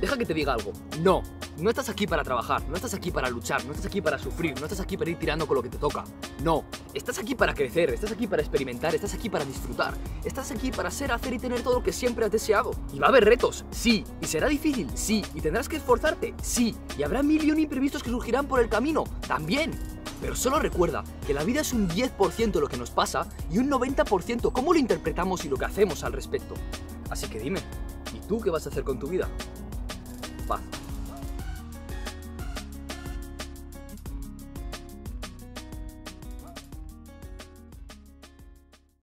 deja que te diga algo. No, no estás aquí para trabajar, no estás aquí para luchar, no estás aquí para sufrir, no estás aquí para ir tirando con lo que te toca. No, estás aquí para crecer, estás aquí para experimentar, estás aquí para disfrutar, estás aquí para ser, hacer y tener todo lo que siempre has deseado. Y va a haber retos, sí, y será difícil, sí, y tendrás que esforzarte, sí, y habrá mil y un imprevistos que surgirán por el camino, también. Pero solo recuerda que la vida es un 10% lo que nos pasa y un 90% cómo lo interpretamos y lo que hacemos al respecto. Así que dime, ¿y tú qué vas a hacer con tu vida? apa